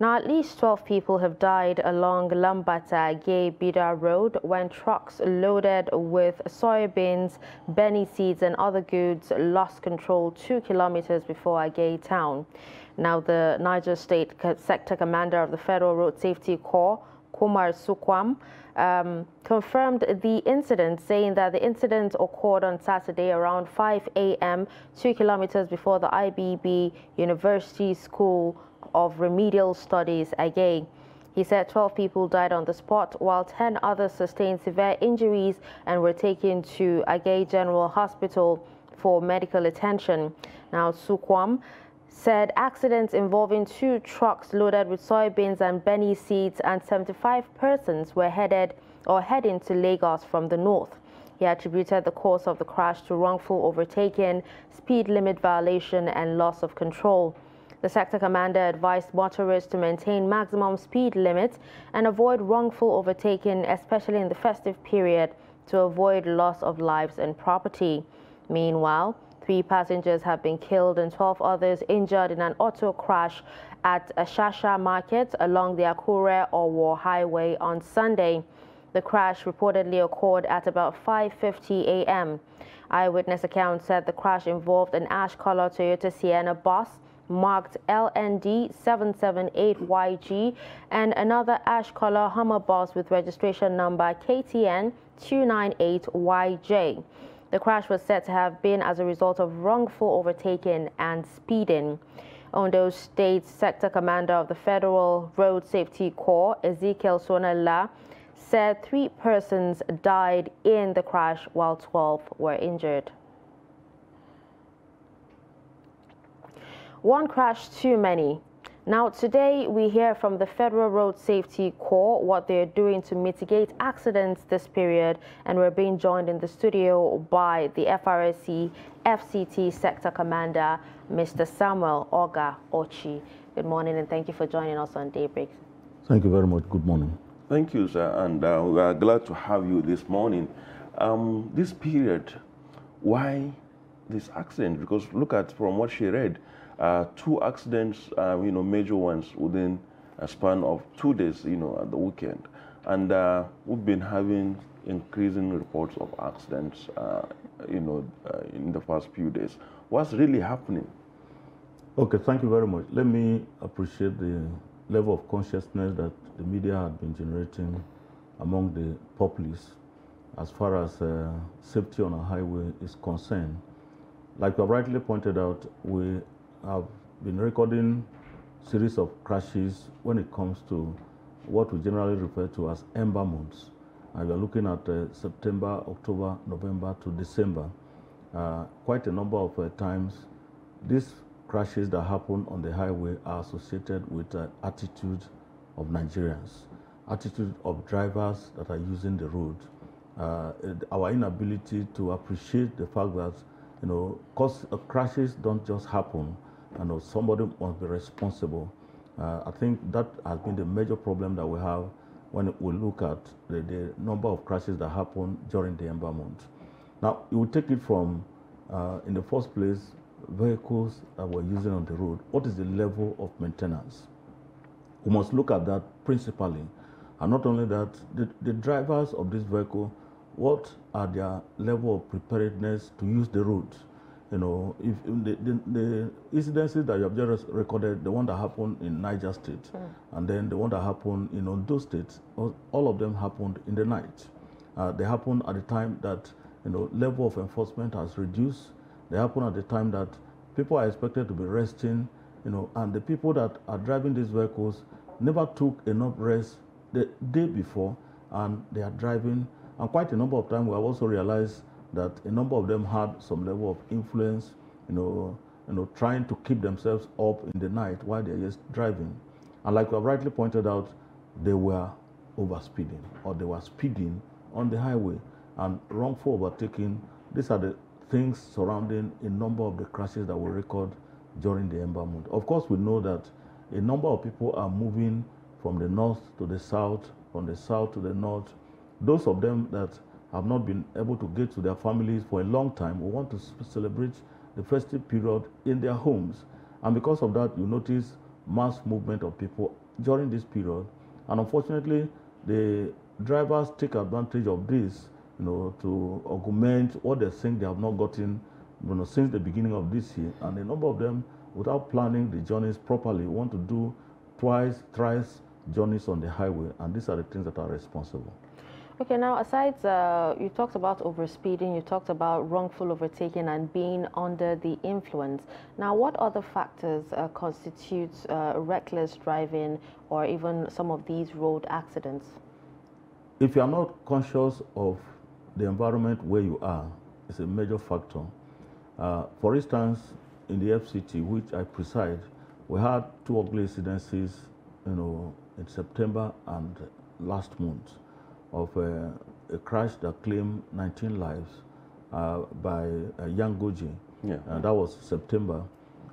Now, at least 12 people have died along Lambata Gay Bida Road when trucks loaded with soybeans, benny seeds and other goods lost control two kilometers before Agaie town. Now, the Niger State Sector Commander of the Federal Road Safety Corps, Kumar Tsukwam, um, confirmed the incident, saying that the incident occurred on Saturday around 5 a.m., two kilometers before the IBB University School of Remedial Studies, again. He said 12 people died on the spot, while 10 others sustained severe injuries and were taken to Agaie General Hospital for medical attention. Now, Tsukwam said accidents involving two trucks loaded with soybeans and benny seeds and 75 persons were headed or heading to Lagos from the north. He attributed the cause of the crash to wrongful overtaking, speed limit violation and loss of control. The sector commander advised motorists to maintain maximum speed limits and avoid wrongful overtaking, especially in the festive period, to avoid loss of lives and property. Meanwhile, three passengers have been killed and 12 others injured in an auto crash at Ashasha Market along the Akure Owo Highway on Sunday. The crash reportedly occurred at about 5.50 a.m. Eyewitness accounts said the crash involved an ash-color Toyota Sienna bus marked LND 778YG and another ash color Hummer bus with registration number KTN 298YJ. The crash was said to have been as a result of wrongful overtaking and speeding. Ondo State Sector Commander of the Federal Road Safety Corps, Ezekiel Sonallah, said three persons died in the crash while 12 were injured. One crash too many. Now, today we hear from the Federal Road Safety Corps what they're doing to mitigate accidents this period, and we're being joined in the studio by the FRSC FCT Sector Commander, Mr. Samuel Oga Ochi. Good morning, and thank you for joining us on Daybreak. Thank you very much. Good morning. Thank you, sir, and uh, we are glad to have you this morning. Um, this period, why this accident? Because look at from what she read, uh, two accidents, uh, you know, major ones within a span of two days, you know, at the weekend. And uh, we've been having increasing reports of accidents, uh, you know, uh, in the past few days. What's really happening? Okay, thank you very much. Let me appreciate the level of consciousness that the media had been generating among the populace as far as uh, safety on a highway is concerned. Like you rightly pointed out, we have been recording series of crashes when it comes to what we generally refer to as ember months. And we are looking at uh, September, October, November to December. Uh, quite a number of uh, times, these crashes that happen on the highway are associated with uh, attitude of Nigerians, attitude of drivers that are using the road, uh, our inability to appreciate the fact that you know, cause uh, crashes don't just happen and know, somebody must be responsible. Uh, I think that has been the major problem that we have when we look at the, the number of crashes that happen during the ember month. Now, you will take it from, uh, in the first place, vehicles that we're using on the road. What is the level of maintenance? We must look at that principally. And not only that, the, the drivers of this vehicle, what are their level of preparedness to use the road? You know, if the, the, the, incidences that you have just recorded, the one that happened in Niger State, mm. and then the one that happened in Ondo State, all of them happened in the night. Uh, they happened at the time that, you know, level of enforcement has reduced. They happen at the time that people are expected to be resting, you know, and the people that are driving these vehicles never took enough rest the day before, and they are driving. And quite a number of times, we have also realized that a number of them had some level of influence, you know, you know, trying to keep themselves up in the night while they're just driving. And like you have rightly pointed out, they were overspeeding or they were speeding on the highway and wrongful overtaking. These are the things surrounding a number of the crashes that we record during the ember month. Of course, we know that a number of people are moving from the north to the south, from the south to the north. Those of them that have not been able to get to their families for a long time We want to celebrate the festive period in their homes. And because of that, you notice mass movement of people during this period. And unfortunately, the drivers take advantage of this, you know, to augment what they think they have not gotten, you know, since the beginning of this year. And a number of them, without planning the journeys properly, want to do twice, thrice journeys on the highway. And these are the things that are responsible. Okay, now aside, uh, you talked about overspeeding, you talked about wrongful overtaking and being under the influence. Now, what other factors uh, constitute uh, reckless driving or even some of these road accidents? If you are not conscious of the environment where you are, it's a major factor. Uh, for instance, in the FCT, which I preside, we had two ugly incidences, you know, in September and last month of a, a crash that claimed 19 lives uh, by uh, Yangoji. Yeah. Uh, that was September.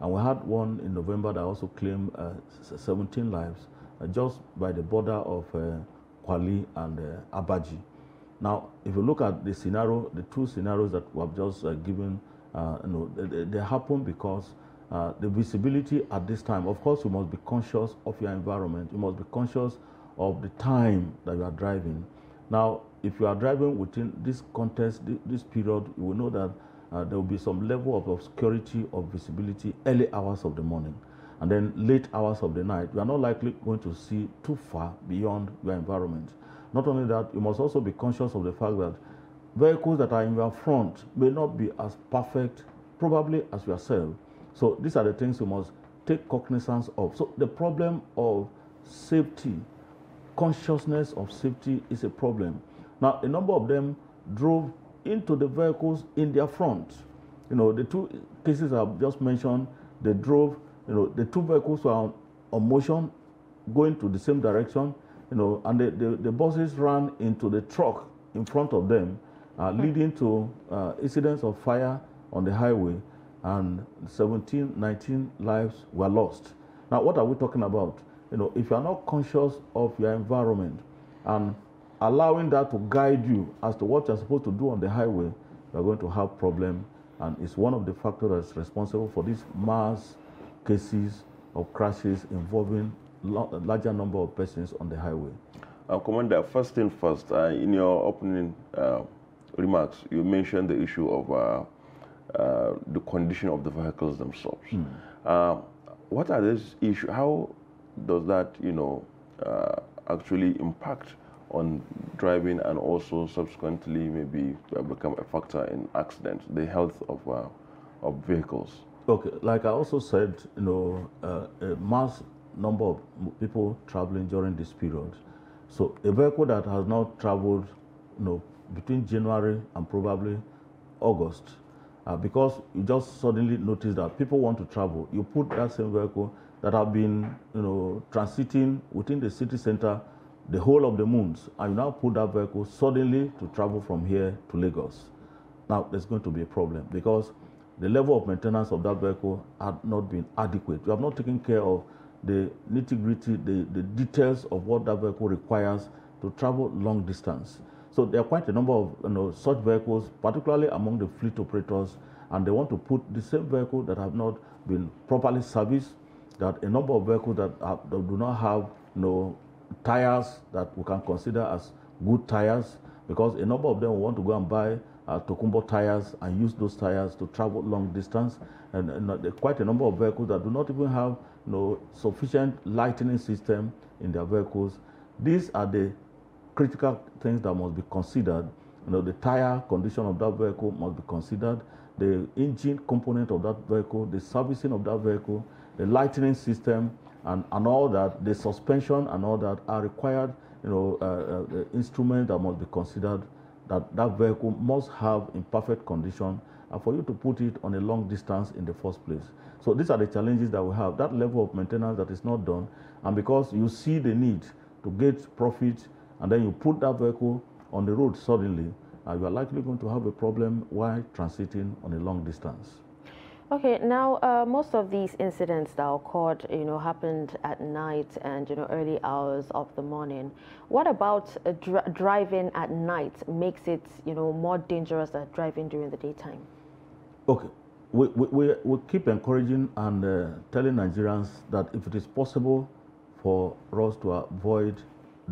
And we had one in November that also claimed uh, 17 lives uh, just by the border of uh, Kwali and uh, Abaji. Now, if you look at the scenario, the two scenarios that we have just given, you know, they, they happen because the visibility at this time, of course, you must be conscious of your environment. You must be conscious of the time that you are driving. Now, if you are driving within this context, this period, you will know that uh, there will be some level of obscurity of visibility early hours of the morning and then late hours of the night. You are not likely going to see too far beyond your environment. Not only that, you must also be conscious of the fact that vehicles that are in your front may not be as perfect, probably as yourself. So these are the things you must take cognizance of. So the problem of safety consciousness of safety is a problem. Now, a number of them drove into the vehicles in their front. You know, the two cases I've just mentioned, they drove, you know, the two vehicles were on, on motion, going to the same direction, you know, and the, the, the buses ran into the truck in front of them, uh, leading to uh, incidents of fire on the highway, and 17, 19 lives were lost. Now, what are we talking about? You know, if you are not conscious of your environment and allowing that to guide you as to what you're supposed to do on the highway, you're going to have problem. And it's one of the factors that's responsible for these mass cases of crashes involving a larger number of persons on the highway. Uh, Commander, first thing first, uh, in your opening uh, remarks, you mentioned the issue of uh, uh, the condition of the vehicles themselves. Mm. what are these issues? How does that, you know, uh, actually impact on driving and also subsequently maybe uh, become a factor in accidents, the health of, uh, of vehicles? Okay, like I also said, you know, uh, a mass number of people traveling during this period. So a vehicle that has not traveled, you know, between January and probably August, uh, because you just suddenly notice that people want to travel, you put that same vehicle that have been, you know, transiting within the city center the whole of the months, and you now put that vehicle suddenly to travel from here to Lagos. Now, there's going to be a problem because the level of maintenance of that vehicle had not been adequate. You have not taken care of the nitty gritty, the, the details of what that vehicle requires to travel long distance. So there are quite a number of you know, such vehicles, particularly among the fleet operators, and they want to put the same vehicle that have not been properly serviced that a number of vehicles that, have, that do not have you know, tires that we can consider as good tires because a number of them want to go and buy uh, Tokumbo tires and use those tires to travel long distance. And, and uh, quite a number of vehicles that do not even have you know, sufficient lightning system in their vehicles. These are the critical things that must be considered. You know, the tire condition of that vehicle must be considered, the engine component of that vehicle, the servicing of that vehicle, the lightning system and, and all that, the suspension and all that are required, you know, uh, uh, instruments that must be considered that that vehicle must have in perfect condition and for you to put it on a long distance in the first place. So these are the challenges that we have, that level of maintenance that is not done. And because you see the need to get profit and then you put that vehicle on the road suddenly, uh, you are likely going to have a problem while transiting on a long distance. Okay, now uh, most of these incidents that occurred, you know, happened at night and you know early hours of the morning. What about uh, dr driving at night makes it you know more dangerous than driving during the daytime? Okay, we, we, we keep encouraging and uh, telling Nigerians that if it is possible for us to avoid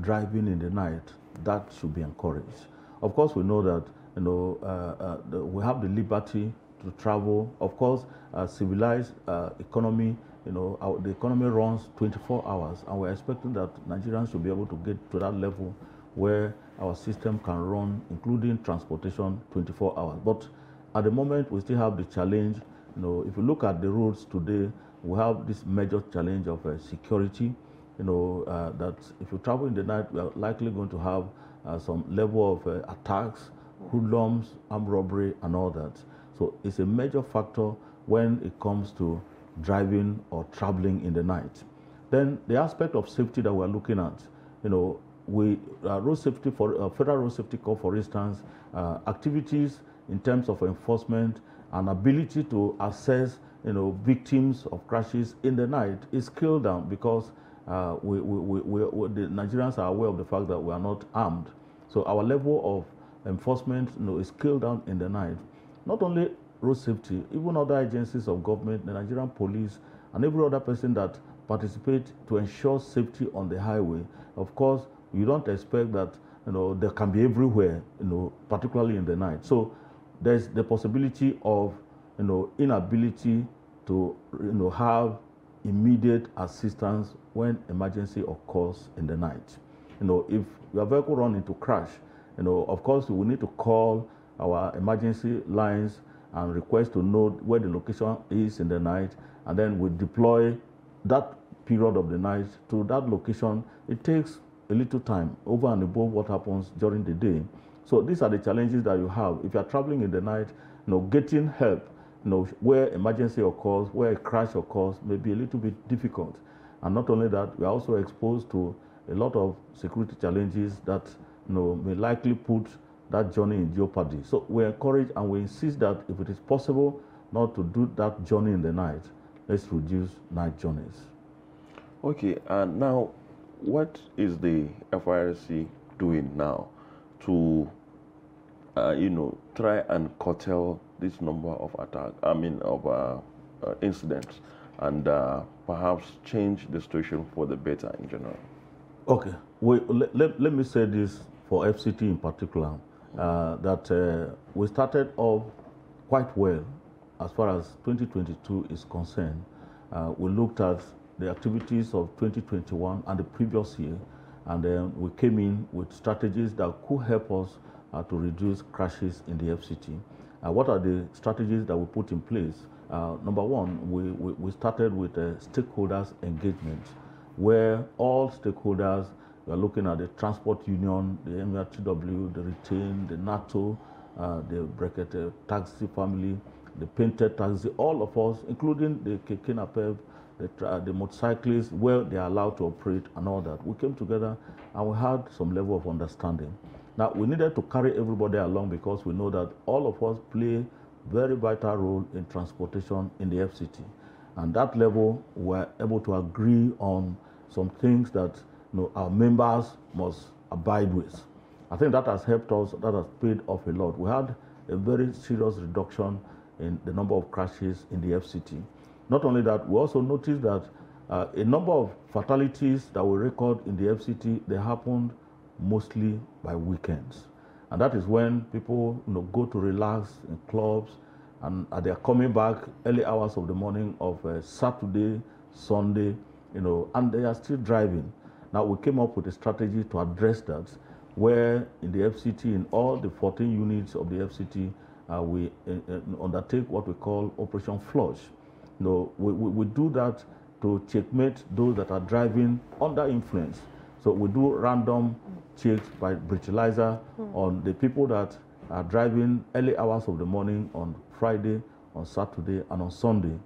driving in the night, that should be encouraged. Of course, we know that you know uh, uh, the, we have the liberty to travel. Of course, a civilized uh, economy, you know, our, the economy runs 24 hours, and we're expecting that Nigerians should be able to get to that level where our system can run, including transportation, 24 hours. But at the moment, we still have the challenge. You know, if you look at the roads today, we have this major challenge of uh, security. You know, uh, that if you travel in the night, we are likely going to have uh, some level of uh, attacks, hoodlums, armed robbery, and all that. So it's a major factor when it comes to driving or traveling in the night. Then the aspect of safety that we're looking at, you know, we uh, road safety for uh, federal road safety corps, for instance, uh, activities in terms of enforcement and ability to assess, you know, victims of crashes in the night is scaled down because uh, we, we, we, we, the Nigerians are aware of the fact that we are not armed. So our level of enforcement, you know, is scaled down in the night. Not only road safety, even other agencies of government, the Nigerian police, and every other person that participate to ensure safety on the highway. Of course, you don't expect that you know there can be everywhere, you know, particularly in the night. So there's the possibility of you know inability to you know have immediate assistance when emergency occurs in the night. You know, if your vehicle run into crash, you know, of course we need to call our emergency lines and request to know where the location is in the night, and then we deploy that period of the night to that location. It takes a little time over and above what happens during the day. So these are the challenges that you have. If you are traveling in the night, you know, getting help, you know, where emergency occurs, where a crash occurs, may be a little bit difficult. And not only that, we are also exposed to a lot of security challenges that you know, may likely put that journey in jeopardy. So we encourage and we insist that if it is possible not to do that journey in the night, let's reduce night journeys. Okay, and now what is the FIRC doing now to, uh, you know, try and curtail this number of attacks, I mean, of uh, uh, incidents, and uh, perhaps change the situation for the better in general? Okay, we, let, let, let me say this for FCT in particular, uh, that uh, we started off quite well as far as 2022 is concerned. we looked at the activities of 2021 and the previous year. And then we came in with strategies that could help us uh, to reduce crashes in the FCT. Uh, what are the strategies that we put in place? Uh, number one, we, we, we started with stakeholders engagement, where all stakeholders we are looking at the transport union, the NURTW, the retain, the NATO, uh, the bracket uh, taxi family, the painted taxi, all of us, including the KKNAPEV, the, uh, the motorcyclists, where they are allowed to operate and all that. We came together and we had some level of understanding. Now, we needed to carry everybody along because we know that all of us play very vital role in transportation in the FCT. And that level, we're able to agree on some things that you know, our members must abide with. I think that has helped us, that has paid off a lot. We had a very serious reduction in the number of crashes in the FCT. Not only that, we also noticed that uh, a number of fatalities that we record in the FCT, they happened mostly by weekends. And that is when people you know, go to relax in clubs and they are coming back early hours of the morning of uh, Saturday, Sunday, you know, and they are still driving. Now we came up with a strategy to address that, where in the FCT, in all the 14 units of the FCT, uh, we uh, uh, undertake what we call Operation Flush. No, we, we, we do that to checkmate those that are driving under influence. So we do random checks by breathalyzer mm. on the people that are driving early hours of the morning on Friday, on Saturday, and on Sunday.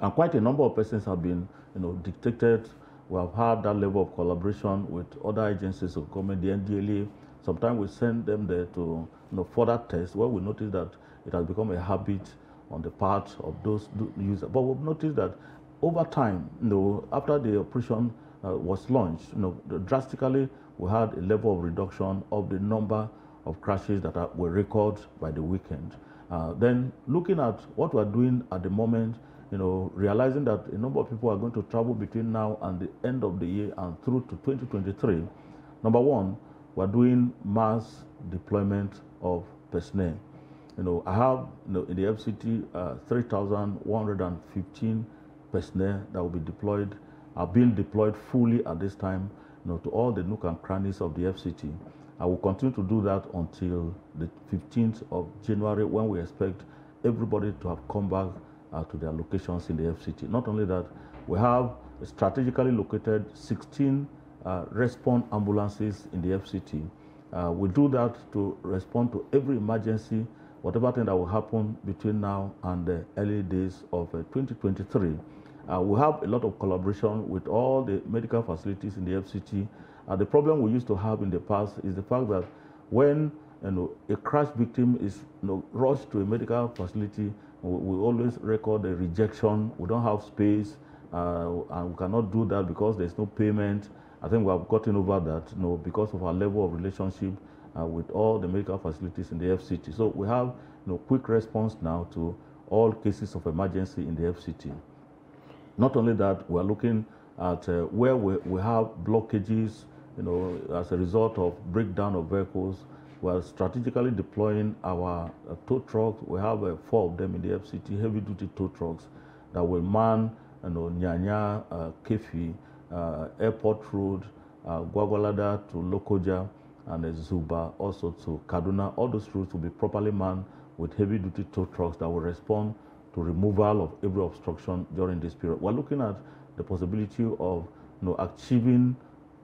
And quite a number of persons have been, you know, detected. We have had that level of collaboration with other agencies of government, the NDLEA. Sometimes we send them there to, you know, further test where we notice that it has become a habit on the part of those users. But we've noticed that over time, you know, after the operation uh, was launched, you know, drastically we had a level of reduction of the number of crashes that are, were recorded by the weekend. Uh, then looking at what we're doing at the moment, you know, realizing that a number of people are going to travel between now and the end of the year and through to 2023. Number one, we're doing mass deployment of personnel. You know, I have you know, in the FCT uh, 3,115 personnel that will be deployed, are being deployed fully at this time, you know, to all the nook and crannies of the FCT. I will continue to do that until the 15th of January when we expect everybody to have come back uh, to their locations in the FCT. Not only that, we have strategically located 16 uh, response ambulances in the FCT. Uh, we do that to respond to every emergency, whatever thing that will happen between now and the early days of uh, 2023. Uh, we have a lot of collaboration with all the medical facilities in the FCT. Uh, the problem we used to have in the past is the fact that when you know, a crash victim is you know, rushed to a medical facility, we, always record a rejection. We don't have space, uh, and we cannot do that because there's no payment. I think we have gotten over that, you know, because of our level of relationship uh, with all the medical facilities in the FCT. So we have, you know, quick response now to all cases of emergency in the FCT. Not only that, we are looking at uh, where we, we have blockages, you know, as a result of breakdown of vehicles. We are strategically deploying our uh, tow trucks. We have uh, four of them in the FCT, heavy-duty tow trucks that will man, you know, Nyanya, uh, Keffi, uh, Airport Road, uh, Gwagwalada to Lokoja, and uh, Zuba also to Kaduna. All those routes will be properly manned with heavy-duty tow trucks that will respond to removal of every obstruction during this period. We're looking at the possibility of you know, achieving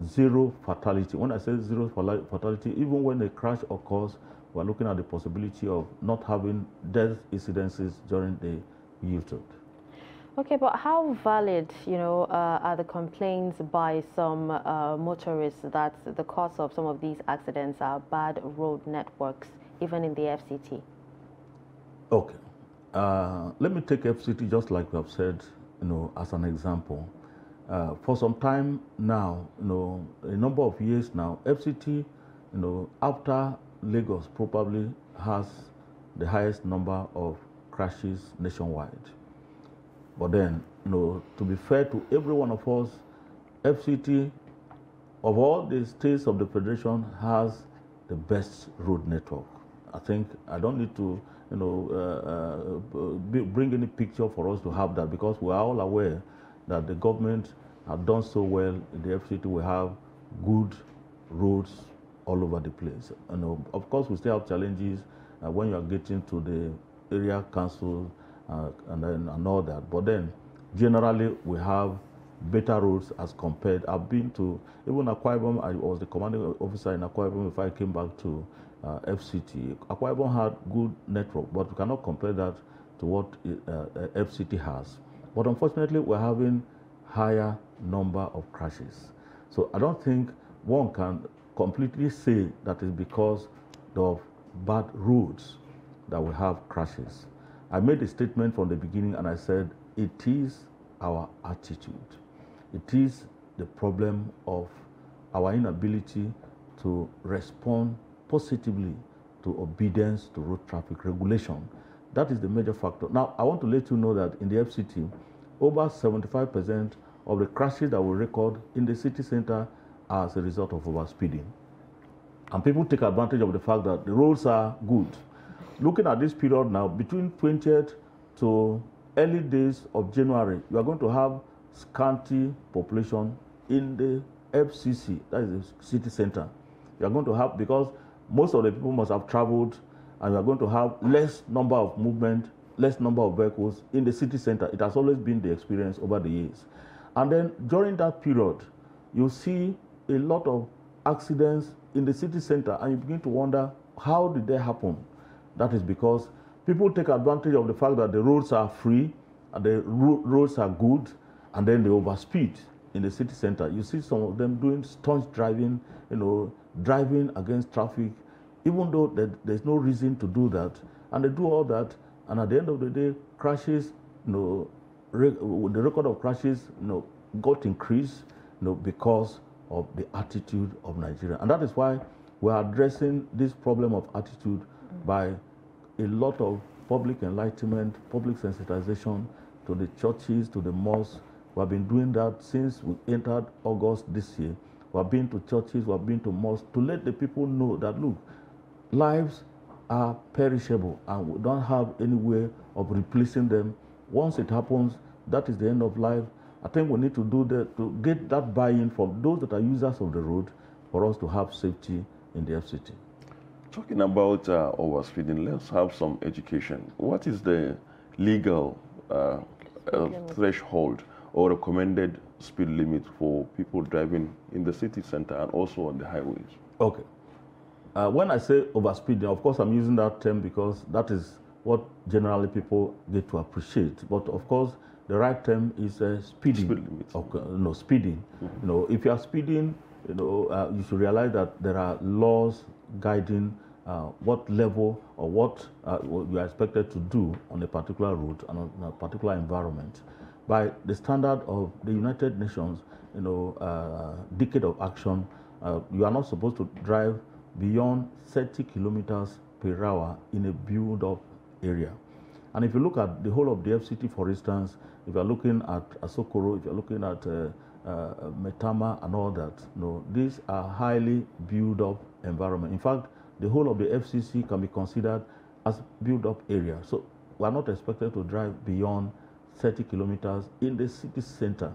zero fatality. When I say zero fatality, even when a crash occurs, we're looking at the possibility of not having death incidences during the yield. Okay, but how valid, you know, uh, are the complaints by some uh, motorists that the cause of some of these accidents are bad road networks, even in the FCT? Okay. Uh, let me take FCT just like we have said, you know, as an example. Uh, for some time now, you know, a number of years now, FCT, you know, after Lagos probably has the highest number of crashes nationwide. But then, you know, to be fair to every one of us, FCT, of all the states of the Federation, has the best road network. I think I don't need to you know, uh, uh, bring any picture for us to have that because we are all aware that the government have done so well in the FCT. We have good roads all over the place. And uh, of course, we still have challenges uh, when you are getting to the area council uh, and then and all that. But then, generally, we have better roads as compared. I've been to even Akwa Ibom. I was the commanding officer in Akwa Ibom before I came back to uh, FCT. Akwa Ibom had good network, but we cannot compare that to what uh, uh FCT has. But unfortunately, we're having higher number of crashes. So I don't think one can completely say that is because of bad roads that we have crashes. I made a statement from the beginning and I said it is our attitude. It is the problem of our inability to respond positively to obedience to road traffic regulation. That is the major factor. Now, I want to let you know that in the FCT, over 75% of the crashes that we record in the city center are as a result of overspeeding. And people take advantage of the fact that the roads are good. Looking at this period now, between 20th to early days of January, you are going to have scanty population in the FCC, that is the city center. You are going to have, because most of the people must have traveled and we are going to have less number of movement, less number of vehicles in the city center. It has always been the experience over the years. And then during that period, you see a lot of accidents in the city center and you begin to wonder how did they happen? That is because people take advantage of the fact that the roads are free, and the roads are good, and then they overspeed in the city center. You see some of them doing stunt driving, you know, driving against traffic, even though there's no reason to do that. And they do all that, and at the end of the day, crashes, you know, the record of crashes, you know, got increased, you know, because of the attitude of Nigeria. And that is why we're addressing this problem of attitude by a lot of public enlightenment, public sensitization to the churches, to the mosques. We have been doing that since we entered August this year. We have been to churches, we have been to mosques to let the people know that look, lives are perishable and we don't have any way of replacing them. Once it happens, that is the end of life. I think we need to do that to get that buy-in from those that are users of the road for us to have safety in the FCT. Talking about uh, overspeeding, let's have some education. What is the legal uh, uh, threshold or recommended speed limit for people driving in the city center and also on the highways? Okay. Uh, when I say overspeeding, of course, I'm using that term because that is what generally people get to appreciate. But of course, the right term is uh, speeding. Speed limit. Okay, no, speeding. Mm-hmm. You know, if you are speeding, you know, uh, you should realize that there are laws guiding uh, what level or what, uh, you are expected to do on a particular route and on a particular environment. By the standard of the United Nations, you know, uh, decade of action, uh, you are not supposed to drive beyond 30 kilometers per hour in a build-up area. And if you look at the whole of the FCT, for instance, if you're looking at Asokoro, if you're looking at uh, uh, Maitama and all that, you know, these are highly built-up environment. In fact, the whole of the FCC can be considered as built-up area. So we are not expected to drive beyond 30 kilometers in the city center.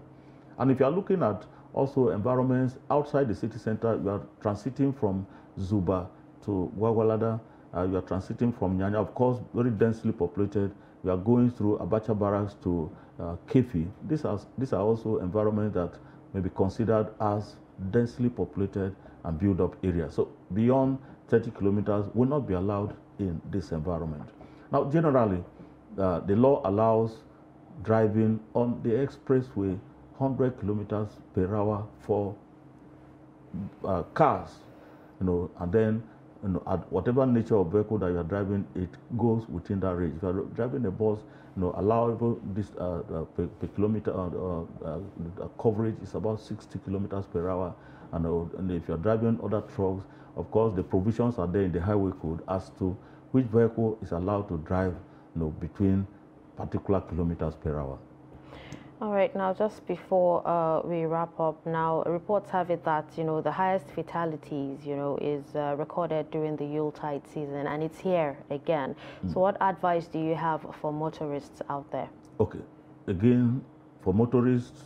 And if you are looking at also environments outside the city center, you are transiting from Zuba to Gwagwalada, uh, you are transiting from Nyanya, of course, very densely populated. You are going through Abacha Barracks to uh, Keffi. These are, these are also environments that may be considered as densely populated and built up areas. So beyond 30 kilometers will not be allowed in this environment. Now, generally, uh, the law allows driving on the expressway 100 kilometers per hour for uh, cars, you know, and then you know, at whatever nature of vehicle that you are driving, it goes within that range. If you are driving a bus, you know, allowable this uh, uh, per, per, kilometer uh, uh, uh coverage is about 60 kilometers per hour. And, uh, and if you are driving other trucks, of course, the provisions are there in the highway code as to which vehicle is allowed to drive, you know, between particular kilometers per hour. All right, now just before uh, we wrap up, now reports have it that you know the highest fatalities, you know, is uh, recorded during the Yuletide season, and it's here again. Mm. So, what advice do you have for motorists out there? Okay, again, for motorists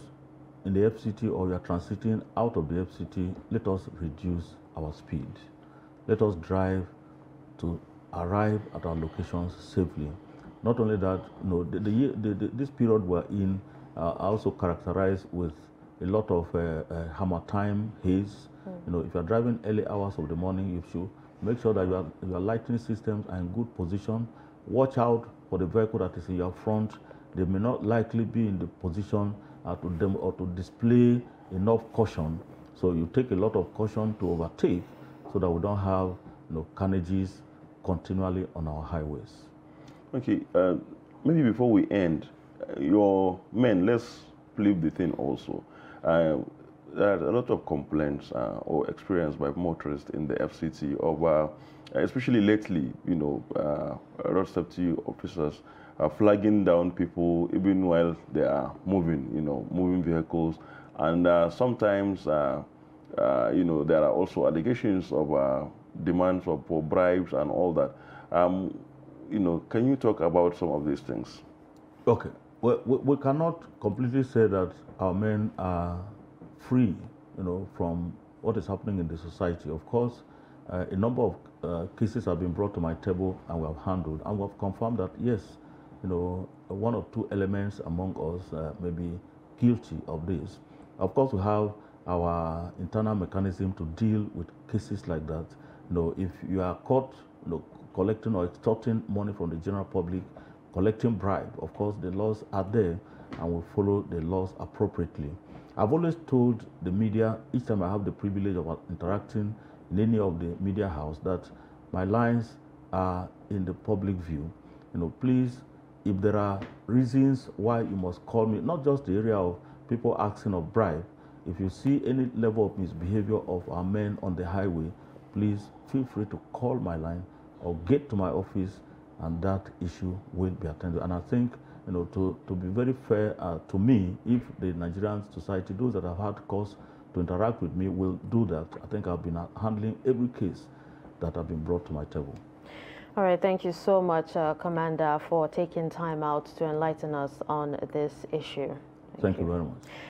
in the FCT or you are transiting out of the FCT, let us reduce our speed. Let us drive to arrive at our locations safely. Not only that, know, the, the, the, this period we're in uh, also characterized with a lot of uh, uh, harmattan haze. Mm. You know, if you're driving early hours of the morning, you should make sure that your, your lighting systems are in good position. Watch out for the vehicle that is in your front. They may not likely be in the position uh, to dem or to display enough caution. So you take a lot of caution to overtake so that we don't have you know, carnages continually on our highways. Okay, uh, maybe before we end, your men, let's leave the thing also. Uh, there are a lot of complaints uh, or experience by motorists in the FCT of, uh, especially lately, you know, uh, road safety officers are flagging down people even while they are moving, you know, moving vehicles. And uh, sometimes, uh, uh, you know, there are also allegations of demands for, for, bribes and all that. Um, you know, can you talk about some of these things? Okay we, we cannot completely say that our men are free, you know, from what is happening in the society. Of course, uh, a number of uh, cases have been brought to my table and we have handled, and we have confirmed that yes, you know, one or two elements among us uh, may be guilty of this. Of course, we have our internal mechanism to deal with cases like that. You know, if you are caught, you know, collecting or extorting money from the general public, collecting bribe. Of course, the laws are there and we follow the laws appropriately. I've always told the media each time I have the privilege of interacting in any of the media house that my lines are in the public view. You know, please, if there are reasons why you must call me, not just the area of people asking of bribe, if you see any level of misbehavior of our men on the highway, please feel free to call my line or get to my office and that issue will be attended. And I think, you know, to, to be very fair uh, to me, if the Nigerian society, those that have had cause to interact with me will do that, I think I've been handling every case that have been brought to my table. All right, thank you so much, uh, Commander, for taking time out to enlighten us on this issue. Thank, thank you. you very much.